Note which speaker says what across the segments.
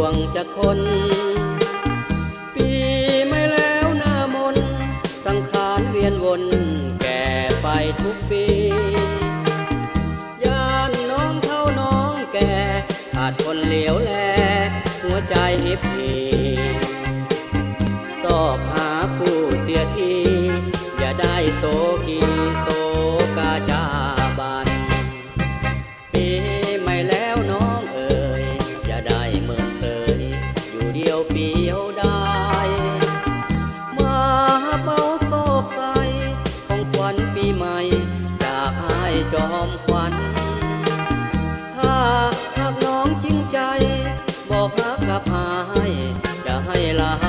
Speaker 1: วงจะคน ปีไม่แล้ว
Speaker 2: หน้ามน สังขารเวียนวน แก่ไปทุกปียานน้องเท่าน้องแก่ขาดคนเหลียวแล หัวใจหิบหี 行业啦。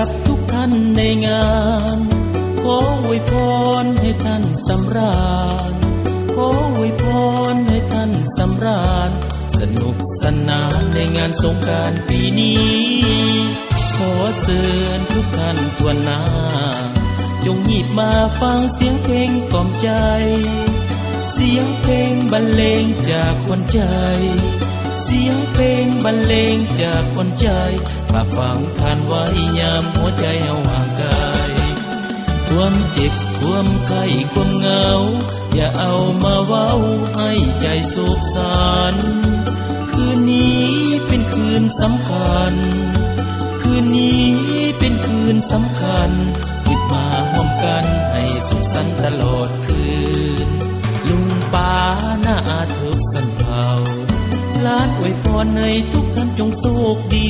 Speaker 2: กับ
Speaker 3: ทุกท่านในงาน ขออวยพรให้ท่านสำราญ ขออวยพรให้ท่านสำราญ สนุกสนานในงานสงการปีนี้ ขอเชิญทุกท่านทวนหน้า จงหยิบมาฟังเสียงเพลงกล่อมใจ เสียงเพลงบรรเลงจากคนใจ เสียงเพลงบรรเลงจากคนใจฝากฟังทานไว้ยามหัวใจเอาห่างไกลความเจ็บความไข้ความเหงา อย่าเอามาเว้าให้ใจโศกสารคืนนี้เป็นคืนสำคัญ คืนนี้เป็นคืนสำคัญานอวยพรให้ทุกท่านจงโชคดี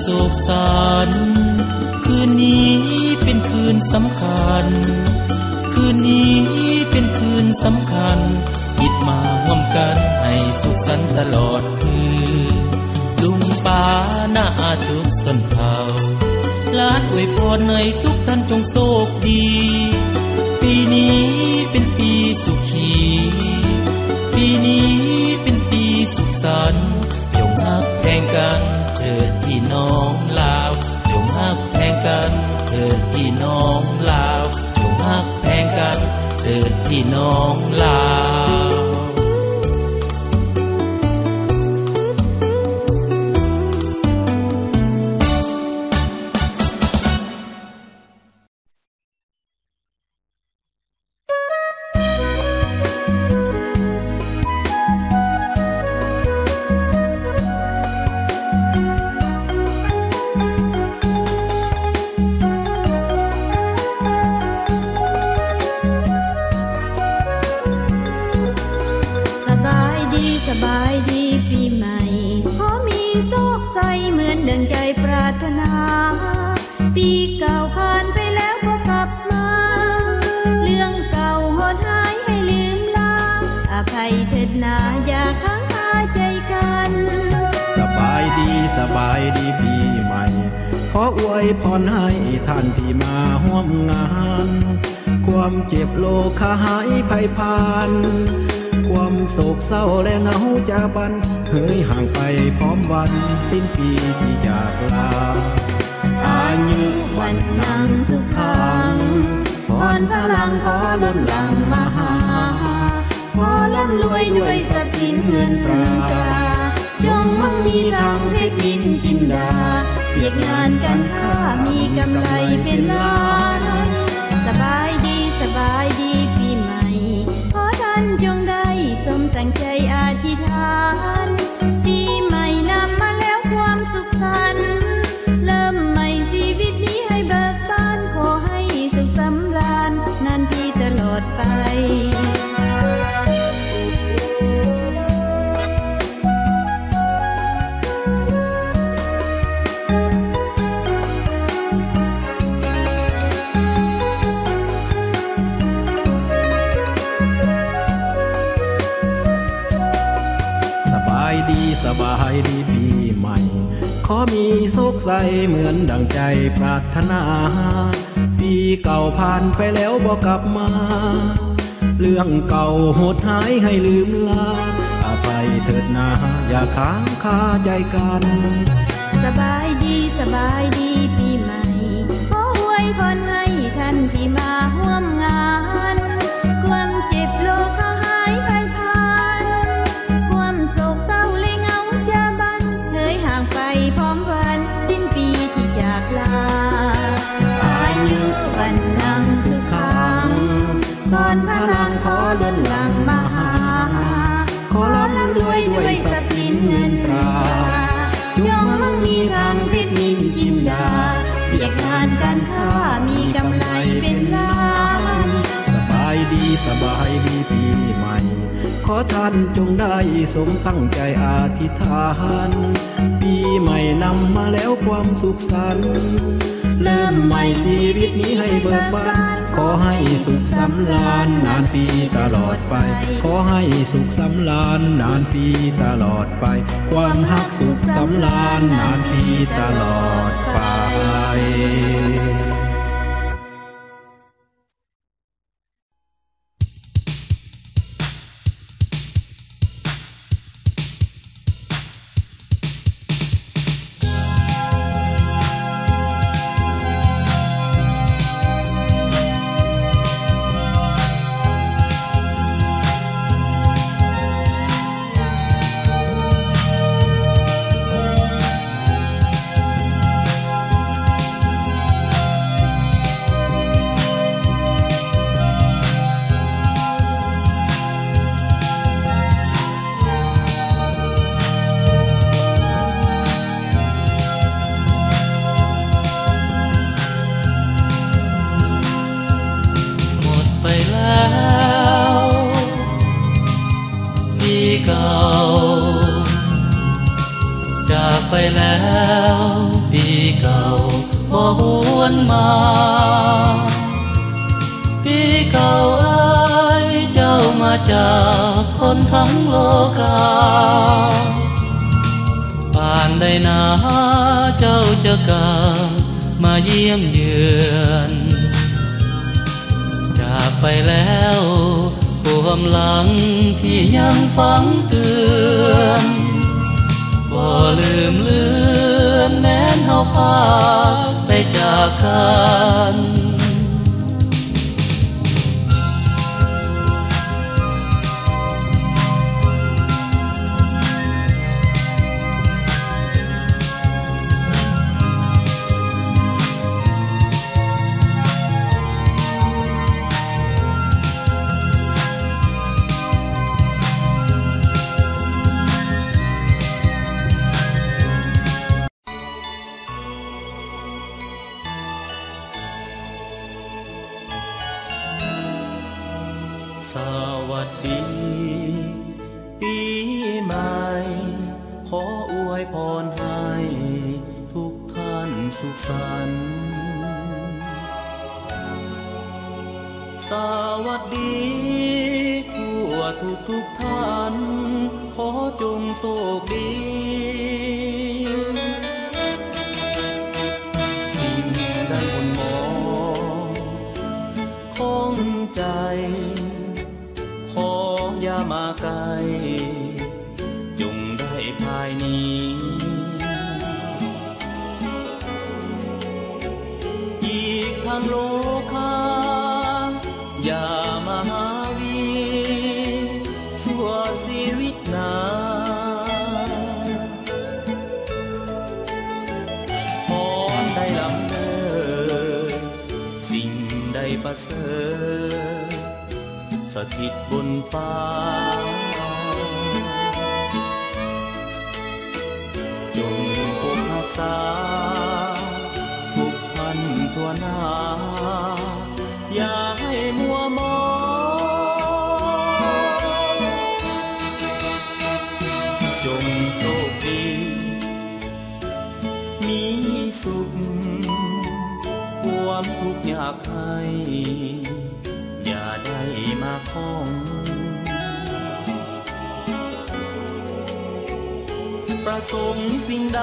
Speaker 3: โศกสารคืนนี้เป็นคืนสำคัญ คืนนี้เป็นคืนสำคัญหยิบมาห่วมกันให้สุขสันต์ตลอดคืนลุงป้าหน้าอาทุกสนเผาลานอวยพรให้ทุกท่านจงโชคดี ปีนี้เป็นปีสุขีปีนี้เป็นปีสุขสันต์จงฮักแพงกันเถิด น้องลาวจงฮักแพงกันเถิดพี่น้องลาวจงฮักแพงกันเถิดพี่น้องลาวา
Speaker 4: ยภัย
Speaker 5: พาน ความโศกเศร้าและเหงาจะบันเฮ้ยห่างไปพร้อมวันสิ้นปีที่จากลาอายุวันนังสุขังพรพลังขอล้นหลังมหา
Speaker 4: ขอร่ำรวยด้วยทรัพย์สินเงินตราจงมั่งมีทางให้กินกินดาเรียกงานกันค้ามีกำไรเป็นล้าน สบายดีสบายดี สมตั้งใจอธิษฐาน เหมือนดั
Speaker 5: งใจปรารถนา ปีเก่าผ่านไปแล้วบอกกลับมา เรื่องเก่าหดหายให้ลืมลาอภัยเถิดนาอย่าค้างคาใจกัน
Speaker 4: สบายดีสบายดีปีใหม่ขออวยพรให้ท่านที่มาร่วมงาน ความเจ็บโลกหายไปผ่าน ความโศกเศร้าเลยเหงาจะบันเคยห่างไปพอ ขอ
Speaker 6: ท่านจงได้
Speaker 5: สมตั้งใจอธิษฐาน ปีใหม่นำมาแล้วความสุขสันต์เริ่มใหม่ชีวิตนี้ให้เบิกบานขอให้สุขสำราญนานปีตลอดไป ขอให้สุขสำราญนานปีตลอดไป ความฮักสุขสำราญนานปีตลอดไป
Speaker 7: ไปแล้วปีเก่าบ่หวนมา ปีเก่าอ้ยเจ้ามาจากคนทั้งโลกาป่านใดนาเจ้าจะกลับมาเยี่ยมเยือนจากไปแล้วความหลังที่ยังฝังเตือน ลืมเลือนแม้นเฮาพาไปจากกัน
Speaker 3: ท่าน ขอจงโชคดี สิ่งใดบนมองคงใจ ขออย่ามาไกล จงได้ภายนี้อีกทางโลก ถิตบนฟ้า จงปกรักษา ทุกพันทั่วหน้าอย่า อง ประสงค์สิ่งใด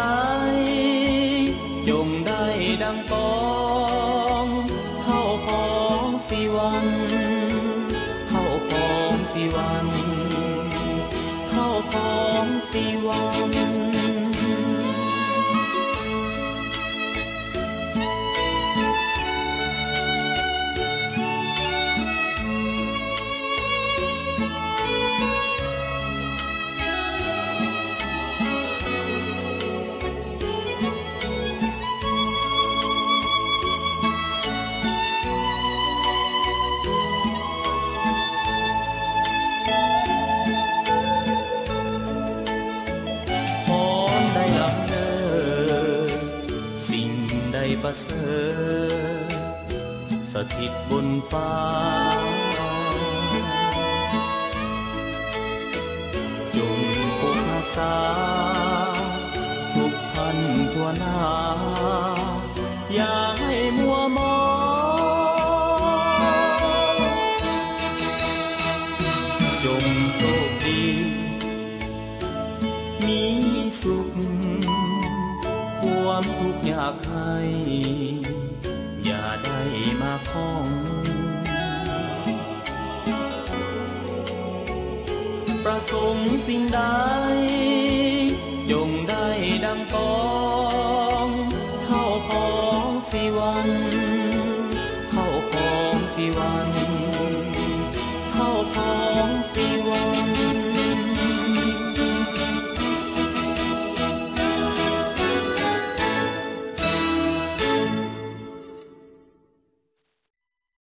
Speaker 3: มอง จงโชคดี มีสุข ความทุกข์ยากให้อย่าได้มาพ้อง ประสงค์สิ่งใด